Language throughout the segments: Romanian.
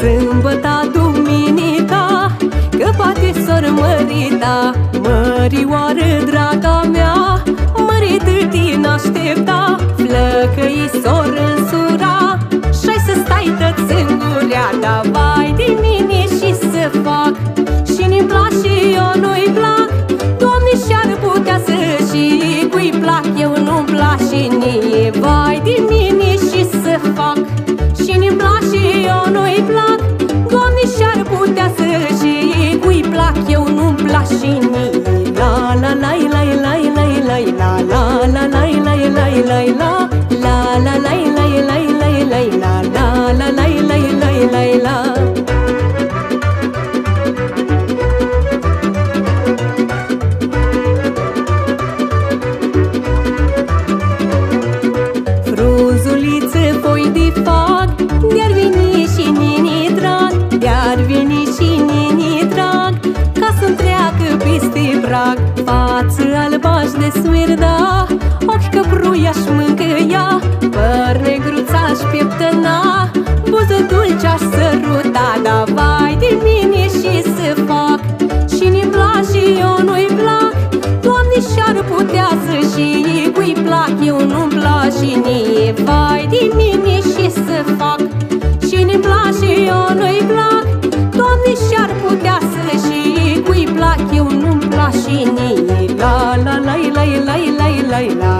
Sâmbăta, duminica Că poate sor mărita. Mărioară draga mea Mărită din aștepta Flăcăi sor însura. Și să stai tot singura Da vai de mine și să fac. Și-mi place eu nu prag Față albaș de smirda roșu i-aș mâncăia Păr negruț aș pieptăna. Buză dulce aș săruta da, Dar vai de mine și să fac. Și ni plac și eu nu-i plac. Doamne și-ar putea să și Cui plac eu nu-mi plac și nie Vai de mine și să fac. Și ni plac și eu nu-i plac. Doamne și-ar putea să și Cui plac eu nu-mi plac și nie La la la la la la la la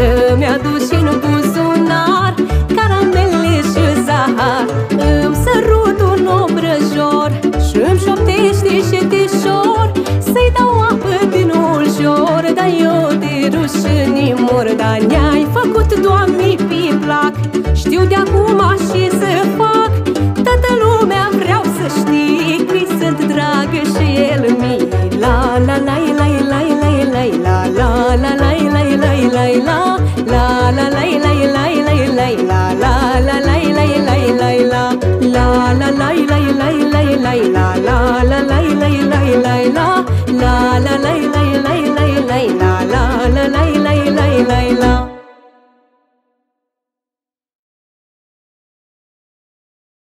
Și mi-aduce în buzunar Caramele și zahar Îmi sărut un obrăjor. Și-mi șoptește și tișor Să-i dau apă din ușor. Dar eu de rușini mor Dar ne-ai făcut, Doamne, pe plac. Știu de acum 来啦